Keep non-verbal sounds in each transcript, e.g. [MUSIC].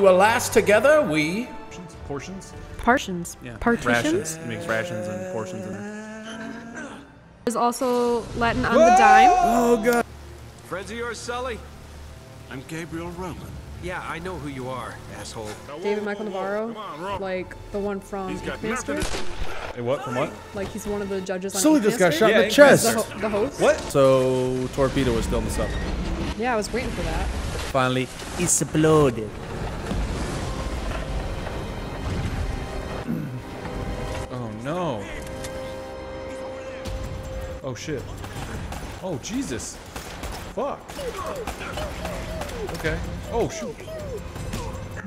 when we were last together, we. Portions? Partitions. Yeah. Partitions. Rations. Makes rations and portions in there. Is also Latin on the dime. Oh god. Friends of yours, Sully? I'm Gabriel Roman. Yeah, I know who you are, asshole. David Michael Navarro, like the one from Master. Hey, what? From what? Like he's one of the judges on Sully just got Ink shot in the chest. The, ho- the host. What? So torpedo was still in the sub. Yeah, I was waiting for that. Finally, He's exploded. Oh shit. Oh Jesus. Fuck. Okay. Oh shoot.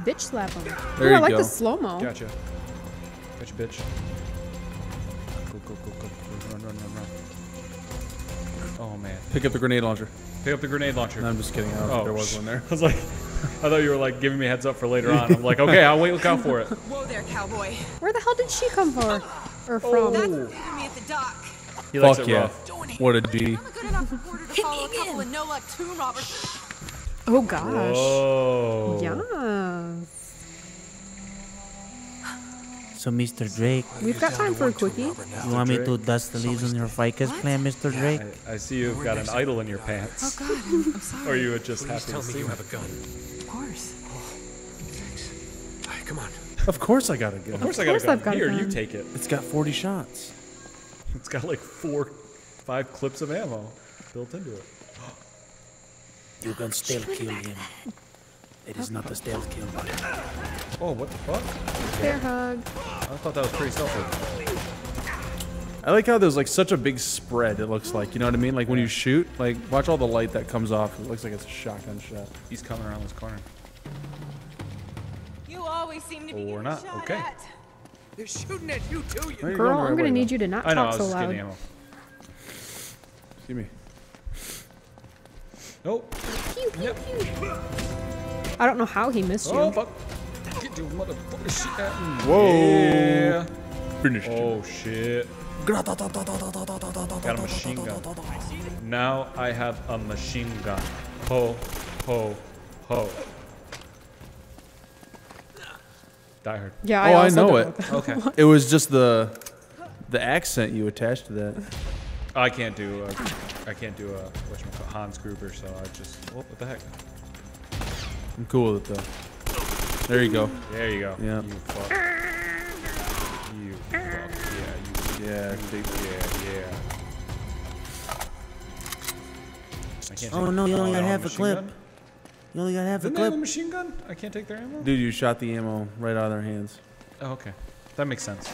Bitch slap him. There Ooh, I like go. the slow mo. Gotcha. Gotcha, bitch. Go, go, go, go. Run, run, run, run. Oh man. Pick up the grenade launcher. Pick up the grenade launcher. No, I'm just kidding. I don't oh, think there was oh, one there. [LAUGHS] I was like, I thought you were like giving me a heads up for later on. I'm like, okay, I'll wait, look out for it. Whoa there, cowboy. Where the hell did she come for? Or from? Oh. That's leaving me at the dock. He likes Fuck it yeah. rough. What a G. I'm a good enough reporter to follow a couple of no-luck tomb robbers. Oh gosh. Whoa. Yes. So, Mr. Drake, We've got time for a quickie. you want me to dust the leaves on your ficus plant, Mr. Drake? I, I see you've got an idol in your pants. Oh, God, I'm [LAUGHS] sorry. Or you would just Please happy to tell me see you have a gun. Of course. Thanks. All right, come on. Of course I got a gun. Of course I got a gun. I've got a Here, you take it. It's got 40 shots. [LAUGHS] It's got like four, five clips of ammo built into it. [GASPS] You can still kill him. It is not a stealth kill. Oh, what the fuck? Bear hug. I thought that was pretty stealthy. I like how there's like such a big spread. It looks like you know what I mean. Like when you shoot, like watch all the light that comes off. It looks like it's a shotgun shot. He's coming around this corner. You always seem to be Or getting not, shot okay. at. They're shooting at you too. You. There you go, Girl, the I'm gonna way, need though. you to not I know, I talk was so just loud. getting ammo. See me. Nope. I don't know how he missed you. Oh, fuck. Get your motherfucker shit at me. Hmm, Whoa. Yeah. Finished. Oh, shit. Got a machine gun. Now I have a machine gun. Ho, ho, ho. Die hard. Yeah, I oh, I also know don't. it. Okay. It was just the the accent you attached to that. I can't do uh, I can't do uh, whatchamacallit, Hans Gruber, so I just oh, what the heck? I'm cool with it though. There you go. There you go. Yeah. You fuck. You fuck. Yeah. You. Yeah. Yeah. Yeah. I can't Oh take- no, you only got have half a clip. gun? You only got half a Didn't they have a machine gun? I can't take their ammo. Dude, you shot the ammo right out of their hands. Oh, okay. That makes sense.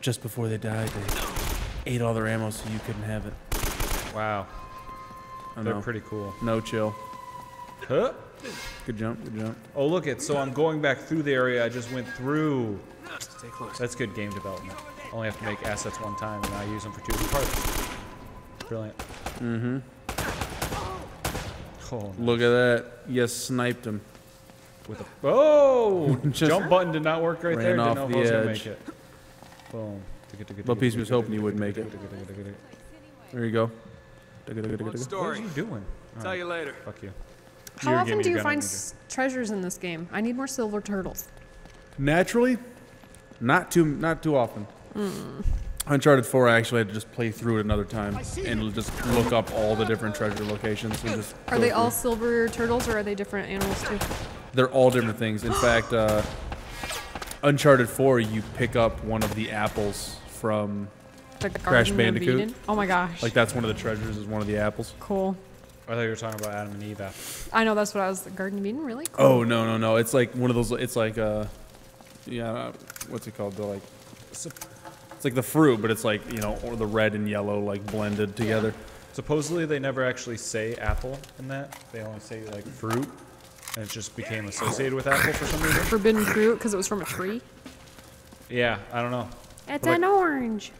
Just before they died, they ate all their ammo so you couldn't have it. Wow. I They're know. pretty cool. No chill. Huh? Good jump. Good jump. Oh, look it. So I'm going back through the area I just went through. Stay close. That's good game development. Only have to make assets one time, and I use them for two different parts. Brilliant. Mm-hmm. Oh, Look at that. You sniped him. with a [LAUGHS] oh, [LAUGHS] jump button did not work right there. Didn't off know if I was gonna edge. make it. Boom. Was hoping you would make it. There you go. What are you doing? Tell you later. Fuck you. How often do you find treasures in this game? I need more silver turtles. Naturally, not too not too often. Uncharted 4, I actually had to just play through it another time and just look up all the different treasure locations and just. Are they through. all silver turtles or are they different animals too? They're all different things. In fact, uh, Uncharted 4, you pick up one of the apples from. The Crash Bandicoot. Oh my gosh. Like that's one of the treasures is one of the apples. cool. I thought you were talking about Adam and Eve. after. I know that's what I was. The Garden of Eden, really cool. Oh no no no! It's like one of those. It's like uh, yeah, what's it called? The like, it's like the fruit, but it's like you know, or the red and yellow like blended together. Supposedly they never actually say apple in that. They only say like fruit, and it just became associated with apple for some reason. Forbidden fruit because it was from a tree. Yeah, I don't know. It's Like- an orange.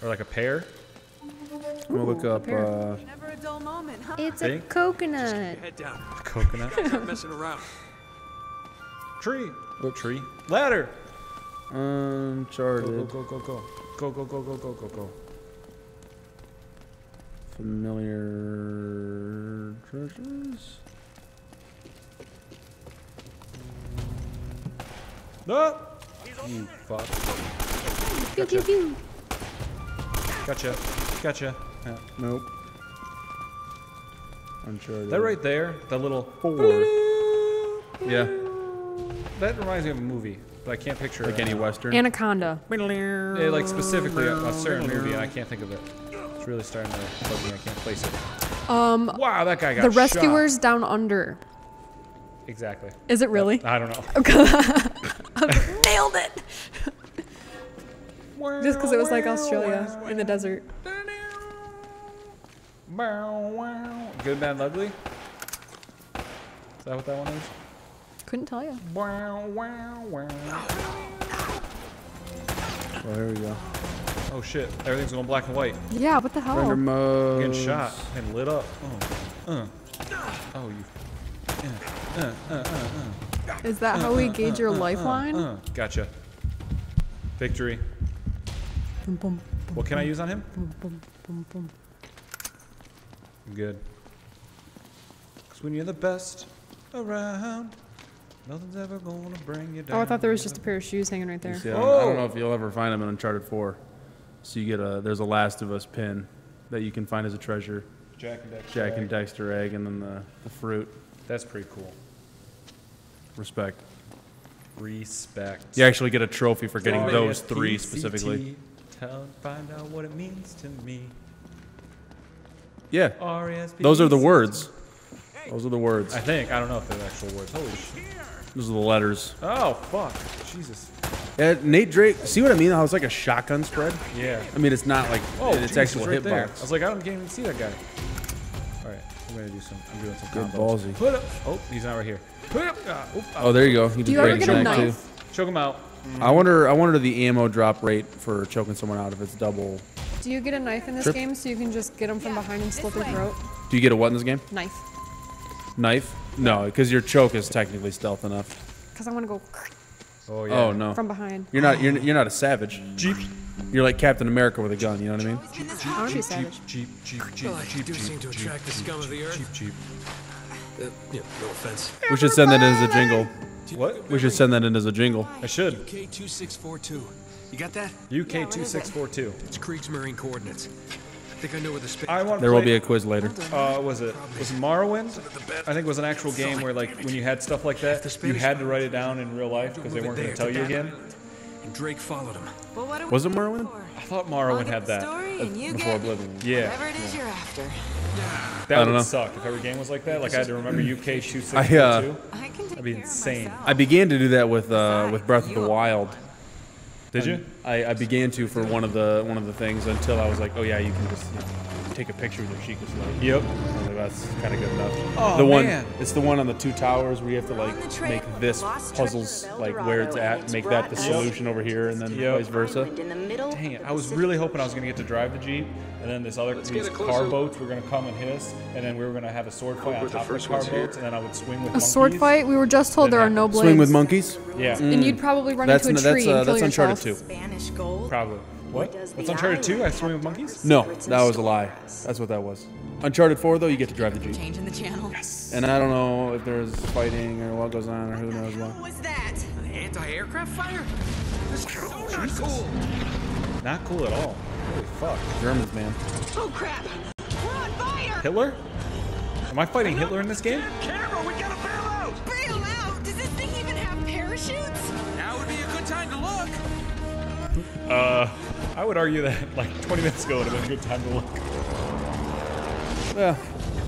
Or like a pear. I'm gonna look up. pear. Uh, Never a dull moment, huh? It's Think? a coconut. Head down. A coconut. Stop messing around. Tree. Oh, tree. Ladder. Go, Uncharted, go, go, go, go. Go, go, go, go, go, go, go. familiar treasures. Ah! You fuck. Pew, pew, pew. Gotcha. Gotcha. Yeah. Nope. Uncharted. That right there, that little. Four. Yeah, That reminds me of a movie, but I can't picture like it. any western. Anaconda. Yeah, like specifically a, a certain movie, and I can't think of it. It's really starting to bug me. I can't place it. Um, Wow, that guy got The shot. Rescuers Down Under. Exactly. Is it really? I don't know. [LAUGHS] [LAUGHS] Nailed it. Just because it was like Australia in the desert. Good, bad, ugly. Is that what that one is? Couldn't tell you. Oh, here we go. Oh shit! Everything's going black and white. Yeah, what the hell? Render hell? mode. Getting shot and lit up. Oh, uh. oh you. Uh, uh, uh, uh, Is that how we gauge your uh, lifeline? uh. Gotcha. Victory. Boom, boom, What can I use on him? boom, boom, boom, boom. Good. Cause when you're the best around, nothing's ever gonna bring you down. Oh, I thought there was just a pair of shoes hanging right there. See, I, don't, I Oh. don't know if you'll ever find them in Uncharted 4. So you get a there's a Last of Us pin that you can find as a treasure. Jak and Daxter. Jak and egg. Daxter egg, and then the, the fruit. That's pretty cool. Respect. Respect. You actually get a trophy for getting those R-E-S-P-C-T. three specifically. Tell, find out what it means to me. Yeah, R-E-S-P-C-T. those are the words. Those are the words. I think. I don't know if they're actual words. Holy shit. Those are the letters. Oh, fuck. Jesus. Yeah, Nate Drake. See what I mean? How it's like a shotgun spread. Yeah. I mean, it's not like Oh, it's Jesus, actual right there. I was like, I don't can't even see that guy. All right, I'm gonna do some. I'm doing some Good combos. ballsy. Put up. Oh, he's not right here. Put up. Oop, ah. Oh, there you go. You Do you just ever get a his too. knife? Choke him out. I wonder. I wonder the ammo drop rate for choking someone out if it's double. Do you get a knife in this Trip. game so you can just get them from behind and slit their throat? Do you get a what in this game? Knife. Knife? No, because your choke is technically stealth enough. Because I want to go Oh yeah. Oh no, from behind. you're not. You're, you're not a savage. Jeep. You're like Captain America with a gun. You know what I mean? I want to be savage. Jeep. Jeep. Jeep. Well, I Jeep. do Jeep. seem to Jeep, attract the Jeep, scum of the Jeep, earth. Jeep. Jeep. Uh, yeah, no offense. We should send that in as a jingle. What? We should send that in as a jingle. I should. K2642. You got that? UK two six four two. It's Kriegsmarine coordinates. I think I know where the space. I want. There will be a quiz later. Uh, was it was it Morrowind? I think it was an actual game where like when you had stuff like that, you had to write it down in real life because they weren't going to tell you again. And Drake followed him. Well, what Was it waiting Morrowind? for? I thought I'll Morrowind had that. Story and you Before Oblivion. Yeah, whatever it is you're after. that I would don't know. suck if every game was like that. Like I had to remember UK two six I, four uh, two. I can take That'd be insane. I began to do that with uh, with Breath of the Wild. Did um, you? I, I began to for one of the one of the things until I was like, oh yeah, you can just you know, take a picture with your Sheikah slate. Yep. I was like, that's kind of good enough. Oh, the one, man. it's the one on the two towers where you have to like make this puzzles like where it's at, it's make that the solution over here, and then Yep. vice versa. Island in the middle Dang it! I was really hoping I was gonna get to drive the jeep, and then this other these car boats were gonna come and hit us, and then we were gonna have a sword fight on with the top of the first car ones here. and then I would swing with A sword fight? We were just told there are no blades. Swing with monkeys. Yeah, And you'd probably run That's into a n- tree that's, uh, and kill that's Uncharted yourself. 2. Spanish gold. probably. What? does That's Uncharted 2? I island swing with monkeys? No, that was a lie. That's what that was. Uncharted 4 though, you get to drive the jeep, Changing the channel. Yes. and I don't know if there's fighting or what goes on or who knows what. What was that? Anti-aircraft fire? This is so not cool. Not cool at all. Holy fuck. Germans, man. Oh crap! We're on fire! Hitler? Am I fighting Hitler in this game? Camera, we gotta bail out. Bail out! Does this thing even have parachutes? Now would be a good time to look. Uh, I would argue that like 20 minutes ago would have been a good time to look. Yeah.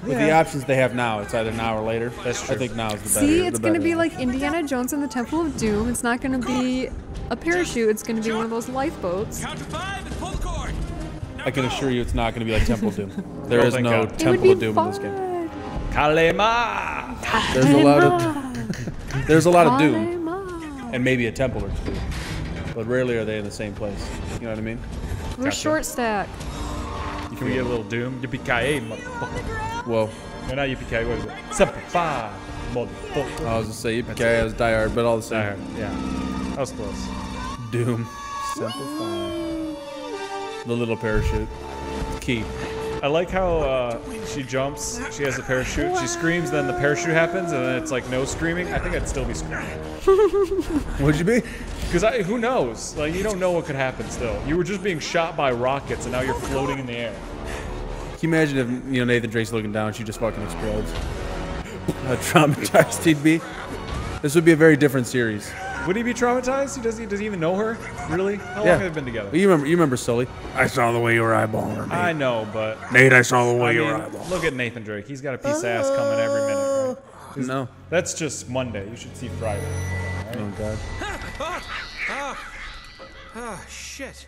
with the options they have now, it's either now or later. That's true. I true. think now is the better. See, it's gonna be like Indiana Jones and the Temple of Doom. It's not gonna be a parachute. It's gonna be one of those lifeboats. Count to five and pull the cord. I can assure you, it's not going to be like Temple of Doom. [LAUGHS] There Don't is think no so. It would Temple of Doom in this game. Kalema! There's a lot of [LAUGHS] there's a lot of Doom and maybe a temple or two, but rarely are they in the same place. You know what I mean? We're Gotcha. short stack. Can we get a little Doom? Yippee-ki-yay, motherfucker. Well, No, not yippee-ki-yay, what is it? Semper Fi, motherfucker. I was gonna say Yippee as Die Hard, but all the same. There, yeah. That was close. Doom. Simplify. The little parachute. Key. I like how uh, she jumps. She has a parachute. She screams. Then the parachute happens, and then it's like no screaming. I think I'd still be screaming. [LAUGHS] Would you be? Because I, who knows? Like you don't know what could happen. Still, you were just being shot by rockets, and now you're floating in the air. Can you imagine if you know Nathan Drake's looking down, she just fucking explodes? [LAUGHS] How traumatized he'd be. This would be a very different series. Would he be traumatized? He does he does he even know her? Really? How Yeah. long have they been together? You remember? You remember Sully? I saw the way you were eyeballing her, Nate. I know, but Nate, I saw the way I you were mean, eyeballing. look at Nathan Drake. He's got a piece of ass coming every minute. Right? No. That's just Monday. You should see Friday. Oh god. Oh, shit.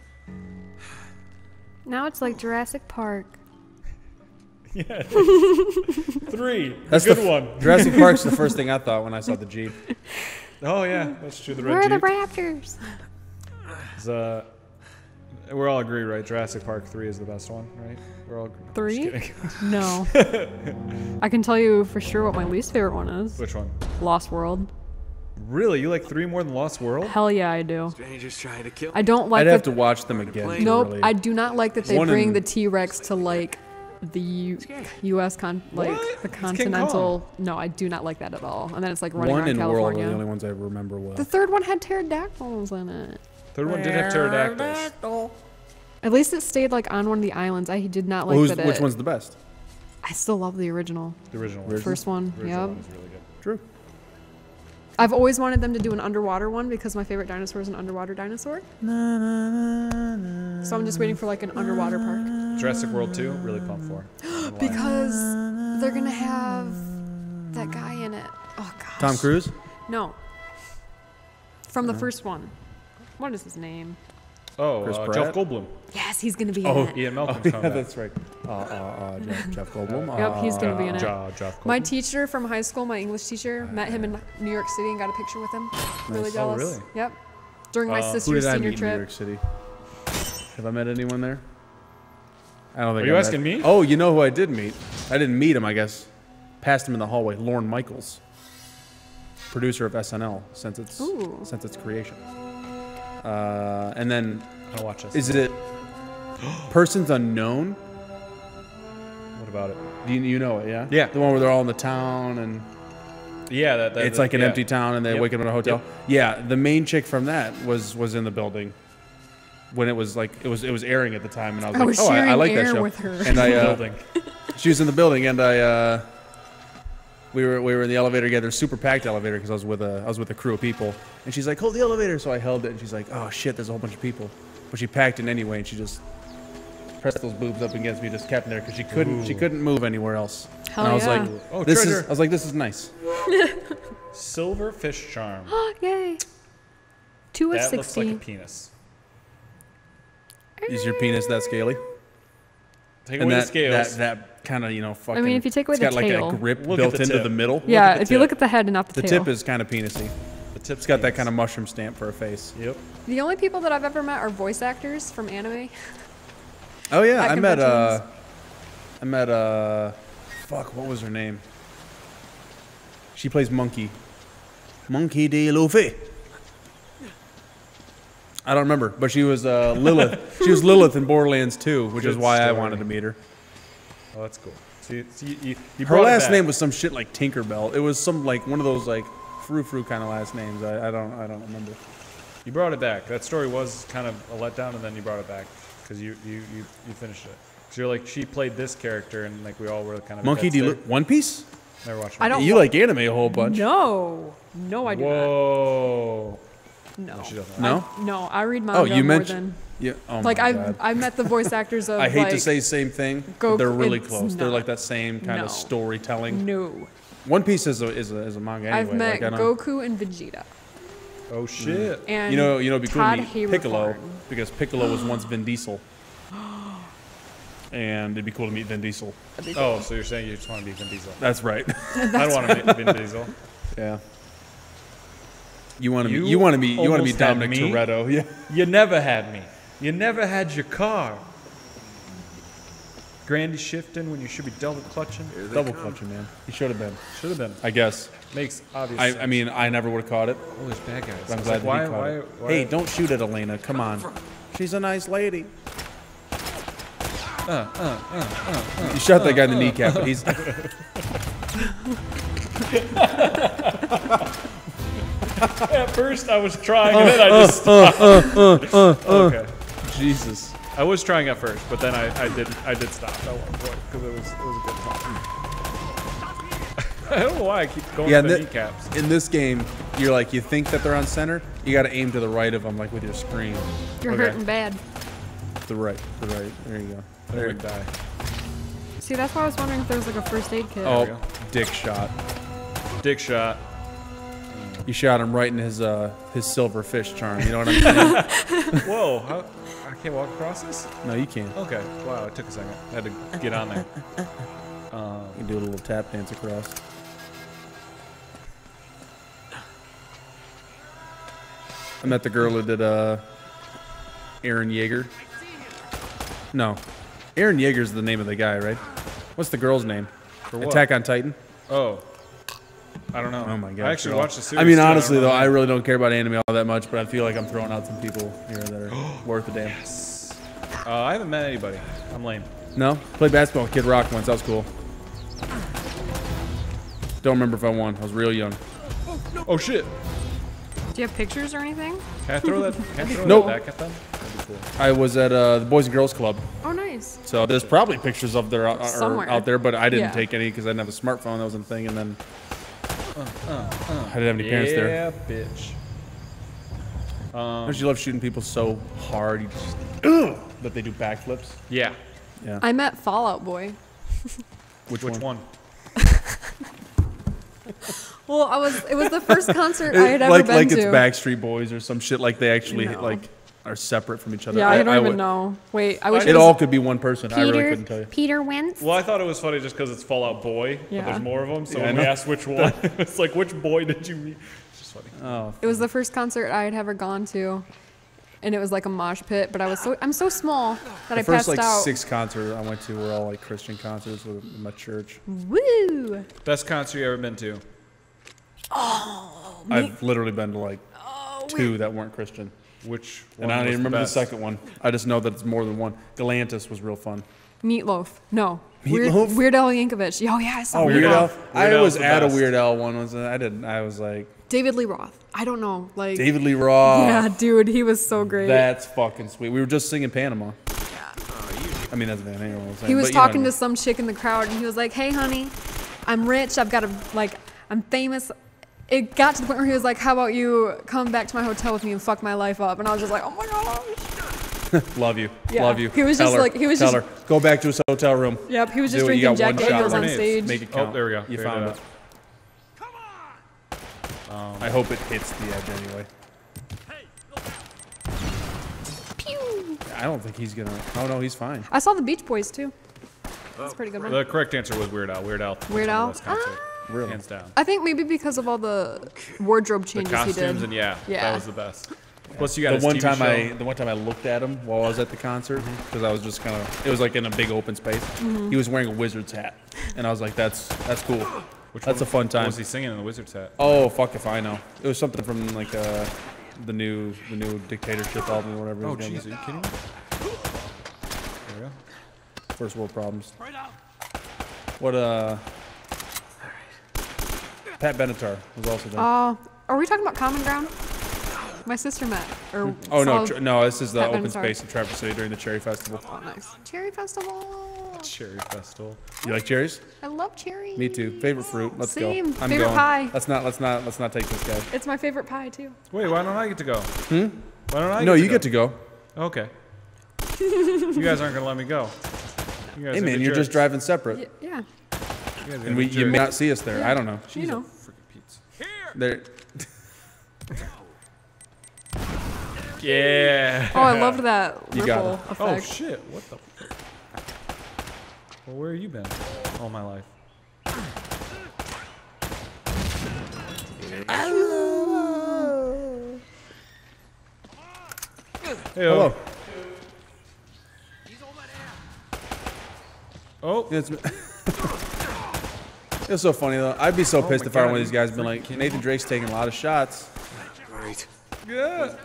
Now it's like Jurassic Park. [LAUGHS] Yeah. [LAUGHS] Three. That's good the f- one. Jurassic [LAUGHS] Park's the first thing I thought when I saw the Jeep. Oh yeah, that's true. The Where red are the Jeep. raptors? is, uh, we're all agree, right? Jurassic Park three is the best one, right? We're all just Three? kidding. No. I can tell you for sure what my least favorite one is. Which one? Lost World. Really? You like three more than Lost World? Hell yeah, I do. Strangers trying to kill I don't like I'd have to watch them again. Nope, really- I do not like that they One bring the T Rex to like the U- U.S. con like What? the continental. No, I do not like that at all. And then it's like running One around and World are California. the only ones I remember well. The third one had pterodactyls in it. Third one did have pterodactyls. At least it stayed like on one of the islands. I did not like Well, who's, that. which it- one's the best? I still love the original. The original one. First one. The original Yep. one really good. True. I've always wanted them to do an underwater one because my favorite dinosaur is an underwater dinosaur. So I'm just waiting for like an underwater park. Jurassic World 2, really pumped for. [GASPS] Because they're gonna have that guy in it. Oh gosh. Tom Cruise? No. From the first one. What is his name? Oh, Chris uh, Jeff Goldblum. Yes, he's gonna be Oh, in it. Ian Malcolm's yeah, coming back. that's right. Uh, uh, uh, Jeff, Jeff Goldblum. [LAUGHS] Yep, he's gonna be in it. Ja- Jeff My teacher from high school, my English teacher, met him in New York City and got a picture with him. Really Nice. Oh, jealous. really? Yep. During my Uh, Who sister's did I senior meet in New. York City? Have I met anyone there? I don't think. Are you I met- asking me? Oh, you know who I did meet? I didn't meet him. I guess passed him in the hallway. Lorne Michaels, producer of SNL since its Ooh. since its creation. Uh, and then I'll watch this. is it [GASPS] Persons Unknown? What about it? Do you, you know it? Yeah. Yeah. The one where they're all in the town and Yeah, that, that it's that- like an yeah. empty town and they Yep. wake up in a hotel. Yep. Yeah, the main chick from that was was in the building when it was like it was it was airing at the time, and I was I like, was oh, I, I sharing like that air show. with her. And I [LAUGHS] uh, she was in the building, and I uh, we were we were in the elevator together, super packed elevator, because I was with a I was with a crew of people, and she's like, hold the elevator, so I held it, and she's like, oh shit, there's a whole bunch of people, but she packed it anyway, and she just pressed those boobs up against me, just kept them there, because she couldn't she couldn't move anywhere else. Hell and I was yeah. like, Oh, this treasure. is I was like, this is nice. [LAUGHS] Silver fish charm. [GASPS] Oh, yay. Two of that looks like a penis. Is your penis that scaly? Take and away that, the scales. that that kind of you know fucking. I mean, if you take away it's the got like tail- a grip Look built the into the middle. yeah, the if you look at the head and not the, The tail. tip is kind of penisy. the tip's It's got that kind of mushroom stamp for a face. Yep. The only people that I've ever met are voice actors from anime. [LAUGHS] Oh yeah, I met uh. I met uh, fuck, what was her name? She plays Monkey. Monkey D. Luffy. I don't remember, but she was uh, Lilith. [LAUGHS] she was Lilith in Borderlands 2, which is Good why I wanted to meet her. Oh, that's cool. See, see you, you Her last name was some shit like Tinkerbell. It was some like one of those like frou frou kind of last names. I, I don't I don't remember. You brought it back. That story was kind of a letdown, and then you brought it back because you, you, you, you finished it. Because you're like, she played this character, and like we all were kind of. Monkey dead D. stare. Lu- One Piece. Never watched. One I don't. You like anime a whole bunch. No, no, I do Whoa. not. No, She. No? I- no, I read oh, manga Oh, you more mentioned. Yeah. Oh than like I God. I met the voice actors [LAUGHS] of I hate like to say same thing. but Goku- they're really close. They're like that same kind No. of storytelling. no. One Piece is a is a, is a manga anyway. I've met like, Goku and Vegeta. Oh shit. And You know, you know, it'd be cool Todd to meet Piccolo because Piccolo was [GASPS] once Vin Diesel, and it'd be cool to meet Vin Diesel. Oh, so you're saying you just want to be Vin Diesel? That's right. [LAUGHS] [LAUGHS] I don't want to meet Vin Diesel. yeah. You want to You meet? You want to meet? You want to almost meet Dominic me. Toretto? [LAUGHS] Yeah. You never had me. You never had your car. Granny shifting when you should be double clutching. Double clutching, man. He should have been. Should have been. I guess. Makes obvious I, sense. I mean, I never would have caught it. oh, there's bad guys. But I'm glad like, that why, he caught why, it. why? Hey, don't shoot at Elena. Come on. She's a nice lady. Uh, uh, uh, uh, uh You shot that guy in the uh, kneecap, but he's [LAUGHS] At first, I was trying, and then I just stopped. okay. Jesus. I was trying at first, but then I, I did I did stop at one point because it was it was a good time. [LAUGHS] I don't know why I keep going Yeah, for the thi- kneecaps. In this game, you're like you think that they're on center. You got to aim to the right of them, like with your screen. You're Okay. hurting bad. The right, the right. There you go. There There. we die. See, that's why I was wondering if there was like a first aid kit. Oh, dick shot. Dick shot. You shot him right in his uh his silver fish charm. You know what I'm saying? [LAUGHS] Whoa! How, I can't walk across this. no, you can't. Okay. Wow. It took a second. I had to get on there. You can do a little tap dance across. I met the girl who did uh Eren Yeager. No. Eren Yeager's the name of the guy, right? What's the girl's name? Attack on Titan. Oh. I don't know. Oh my god. I actually girl. watched the series. I mean, honestly know though, I really don't care about anime all that much, but I feel like I'm throwing out some people here that are [GASPS] worth a damn. Uh, I haven't met anybody. I'm lame. No, played basketball with Kid Rock once. That was cool. Don't remember if I won. I was real young. Oh shit! Do you have pictures or anything? [LAUGHS] Can I throw that? Can I throw Nope. that back at them? Cool. I was at uh, the Boys and Girls Club, Oh, nice. so there's probably pictures of there uh, uh, are, Somewhere. out there, but I didn't Yeah. take any because I didn't have a smartphone. That wasn't a thing, and then I didn't have any parents there. Yeah, bitch. Don't you um, love shooting people so hard you just [CLEARS THROAT] that they do backflips? Yeah. Yeah. I met Fall Out Boy. [LAUGHS] Which, Which one? Well, I was. It was the first [LAUGHS] concert I had ever like been like to. it's Backstreet Boys or some shit. Like they actually No. like are separate from each other. Yeah, I, don't even would- know. Wait, I wish It it was all could be one person. I really couldn't tell you. Peter Wentz. Well, I thought it was funny just because it's Fall Out Boy, but Yeah. there's more of them. So Yeah, when we asked which [LAUGHS] one, [LAUGHS] it's like, which boy did you meet? It's just funny. Oh, It was the first concert I had ever gone to, and it was like a mosh pit. But I was so I'm so small that I the first passed like out. six concerts I went to were all like Christian concerts with my church. Woo! Best concert you ever been to? Oh, I've literally been to like oh, two that weren't Christian. Which And I don't was even remember the second one. I just know that it's more than one. Galantis was real fun. Meatloaf. No. Meatloaf? Weird, Weird Al Yankovic. Oh yeah, I saw Oh, Weird, Weird Al. Al. I Al's was the at a best. Weird Al one. Was I didn't. I was like David Lee Roth. I don't know. Like. David Lee Roth. Yeah, dude, he was so great. That's fucking sweet. We were just singing Panama. Yeah. I mean, that's Van Halen. he was but you know talking to some chick in the crowd, and he was like, "Hey, honey, I'm rich. I've got a like, I'm famous." It got to the point where he was like, "How about you come back to my hotel with me and fuck my life up?" And I was just like, "Oh my gosh." [LAUGHS] Love you. Yeah. Love you. He was Tell just her. like- he was Tell just- her. Go back to his hotel room. Yep, he was just Do it. You drinking got Jack one shot. Daniels on stage. Make it Oh, count. there we go. You Figured found it it. out. I hope it hits the edge anyway. Pew! I don't think he's gonna. Oh no, he's fine. I saw the Beach Boys too. That's a pretty good one. The correct answer was Weird Al. Weird Al. Weird the Al? best concert, ah. Really? Hands down. I think maybe because of all the wardrobe The changes he costumes did. and yeah, Yeah. that was the best. Plus, you got The his one TV time show. I, the one time I looked at him while I was at the concert, because I was just kind of, it was like in a big open space. Mm-hmm. He was wearing a wizard's hat, and I was like, "That's that's cool. [GASPS] Which that's one- a fun What time." was he singing in the Wizard's hat? Oh fuck if I know. It was something from like uh, the new the new dictatorship album or whatever. Oh, his name jeez, are you kidding me? There we go. First world problems. What uh? Pat Benatar was also there. Uh, are we talking about Common Ground? My sister met. Or oh no, tr- no, this is the Pat open Benatar. space in Traverse City during the Cherry Festival. Oh, nice. Cherry Festival. Cherry Festival. You like cherries? I love cherry. Me too. Favorite fruit. Let's Same. go. I'm Favorite going. pie. Let's not. Let's not. Let's not take this guy. It's my favorite pie too. Wait, why don't I get to go? Hmm? Why don't I? no, get you to get to go. go? Okay. you guys aren't gonna let me go. You guys Hey man, you're just driving separate, Y- yeah. You and we you may not see us there. I don't know. You know. Freaking Pete's. There. [LAUGHS] Yeah. Oh, I loved that You got ripple it. Oh shit! What the? Fuck? Well, where have you been all my life? Hey, oh. Hello. Oh, It's, [LAUGHS] it's so funny though. I'd be so oh pissed if I were one of these you guys been like, Nathan Drake's taking a lot of shots. Great. Yeah. [LAUGHS]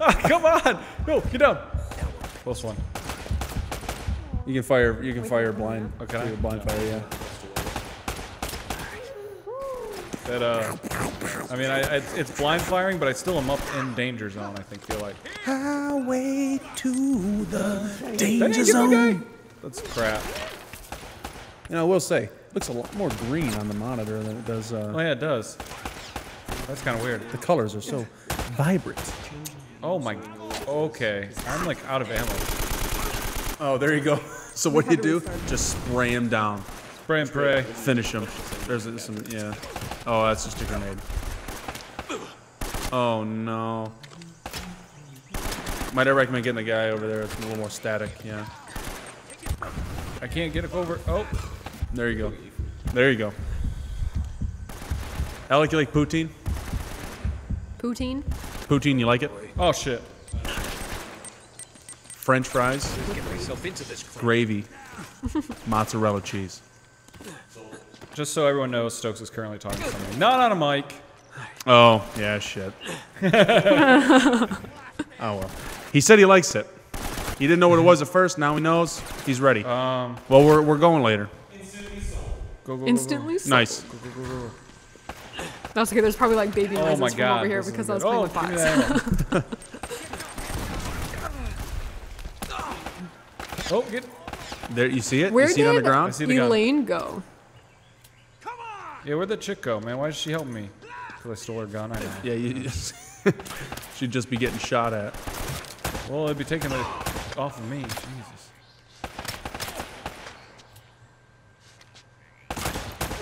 Ah, come on! No, get down. Close one. You can fire. You can fire blind. Okay. too, Blind fire. Yeah. That uh, I mean, I, I it's blind firing, but I still am up in danger zone. I think feel like. Highway to the danger ain't give zone. That's crap. You know, I will say, looks a lot more green on the monitor than it does. Oh Uh, yeah, it does. That's kind of weird. the colors are so vibrant. Oh my. Okay, I'm like out of ammo. Oh, there you go. [LAUGHS] So what do you do? Just spray him down. Spray and pray. Finish him. There's a- some. Yeah. Oh, that's just a grenade. Oh no. Might I recommend getting the guy over there? It's a little more static. Yeah. I can't get it over. Oh, There you go. There you go. Alec, you like poutine? Poutine. Poutine, you like it? oh shit. French fries, Get myself into this gravy, [LAUGHS] mozzarella cheese. Just so everyone knows, Stokes is currently talking to somebody, not on a mic. Oh, yeah, shit. [LAUGHS] oh, well. He said he likes it. He didn't know what it was at first. Now he knows. He's ready. Um, well, we're, we're going later. Instantly go go go, go. Instantly. sold. Nice. That's okay. There's probably like baby Oh noises my from god. over here this is because I was good. playing with oh, bots. give me that ammo. [LAUGHS] oh, get. There, you see it? Where you see it on the did I ground? see the gun. Elena go? Yeah, where'd the chick go, man? Why did she help me? Because I stole her gun. I know. Yeah, you, [LAUGHS] she'd just be getting shot at. Well, it'd be taking it off of me. Jesus.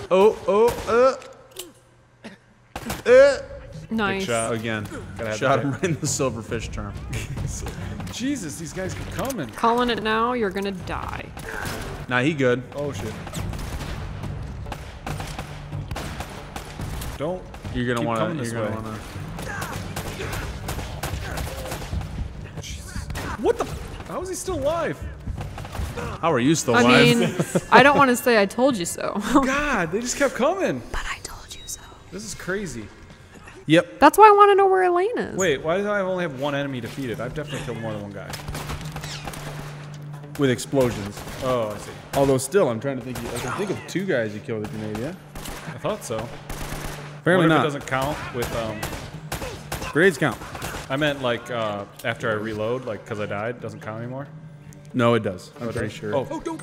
Oh, oh, uh. Uh. Nice. shot. Again. Shot that. him right in the silverfish charm. [LAUGHS] Jesus, these guys keep coming. Calling it now. You're gonna die. Nah, he good. Oh shit. Don't. You're gonna Keep want to. You're gonna way. want What the? How is he still alive? How are you still I alive? mean, [LAUGHS] I don't want to say I told you so, God, they just kept coming. but I told you so. This is crazy. yep. That's why I want to know where Elena is. Wait, why do I only have one enemy defeated? I've definitely killed more than one guy. With explosions. Oh, I see. Although still, I'm trying to think. I can think of two guys you killed with a grenade. Yeah. I thought so. Apparently not. it doesn't count with um. Grenades count. I meant like uh, after I reload, like because I died, doesn't count anymore. No, it does. I'm it pretty sure. Oh.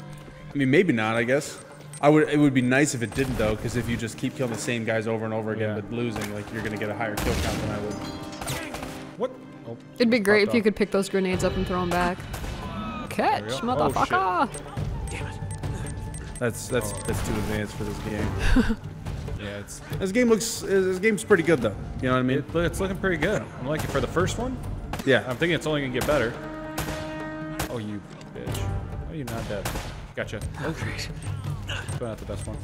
I mean, maybe not. I guess. I would. It would be nice if it didn't though, because if you just keep killing the same guys over and over again Yeah. but losing, like you're gonna get a higher kill count than I would. What? Oh, It'd be great if Fucked you could pick those grenades up and throw them back. Catch, go. Oh, motherfucker! Oh, that's that's oh. that's too advanced for this game. [LAUGHS] yeah, it's This game looks. This game's pretty good though. You know what I mean? it, it's looking pretty good. I'm liking for the first one. Yeah. I'm thinking it's only gonna get better. Oh, you bitch. Oh, you're not dead. Gotcha. Oh, great. But not the best one.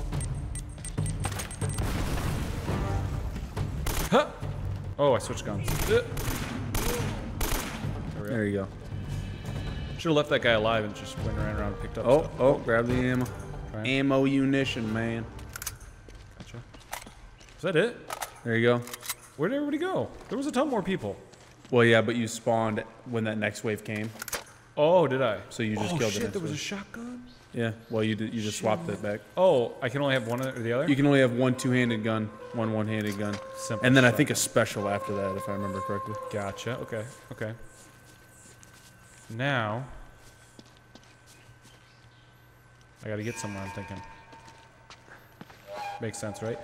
Huh. Oh, I switched guns. Uh. There you go. Should have left that guy alive and just went around around and picked up Oh, stuff. oh, grab the ammo. It. Ammo munition, man. Gotcha. Is that it? There you go. Where did everybody go? There was a ton more people. Well, yeah, but you spawned when that next wave came, Oh, did I? so you just oh killed shit, it. there was a shotgun? Yeah. Well, you did, you just swapped it back. Oh, I can only have one or the other? You can only have one two-handed gun, one one-handed gun, Simple and then I think a special after that, if I remember correctly. Gotcha. Okay. Okay. Now, I gotta get somewhere. I'm thinking. Makes sense, right?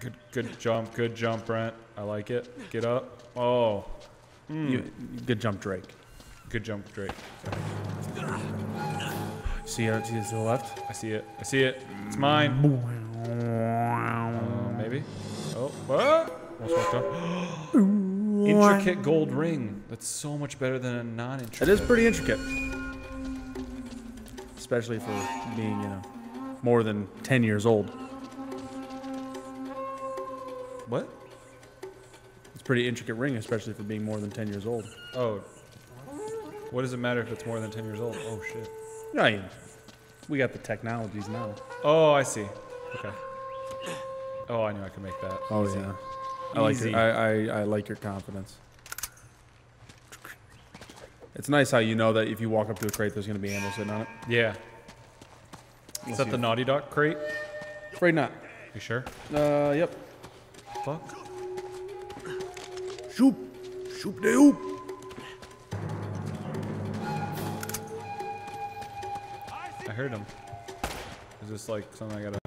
Good, good jump. Good jump, Brent. I like it. Get up. Oh, hmm. You, good jump, Drake. good jump, Drake. See how see to the left? I see it. I see it. It's mine. Uh, maybe. Oh, what? Almost walked up. [GASPS] Intricate gold ring. That's so much better than a non-intricate. It is pretty intricate, especially for being you know more than ten years old. What? It's a pretty intricate ring, especially for being more than ten years old. Oh. What does it matter if it's more than 10 years old? Oh, shit. Right. We got the technologies now. Oh, I see. Okay. [CLEARS THROAT] Oh, I knew I could make that. Oh Easy. yeah. I like Easy. your, I, I I like your confidence. It's nice how you know that if you walk up to a crate, there's gonna be ammo sitting on it. Yeah. Is that the Naughty Dog crate? Afraid not. You sure? Uh, yep. Fuck. Shoot, shoot the hoop. Heard him. Is this like something I gotta?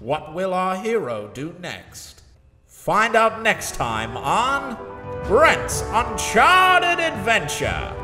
What will our hero do next? Find out next time on Brent's Uncharted Adventure.